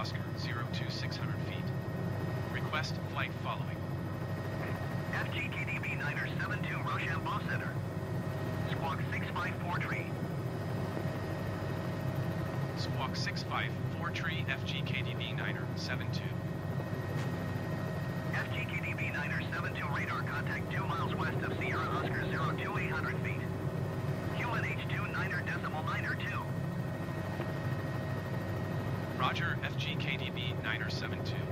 of Sierra Oscar 02600 feet. Request flight following. FGKDB 9er 72 Rochambeau Center. Squawk 654 tree. Squawk 654 tree FGKDB 9er 72. FGKDB 9er 72 radar contact 2 miles Niner 72.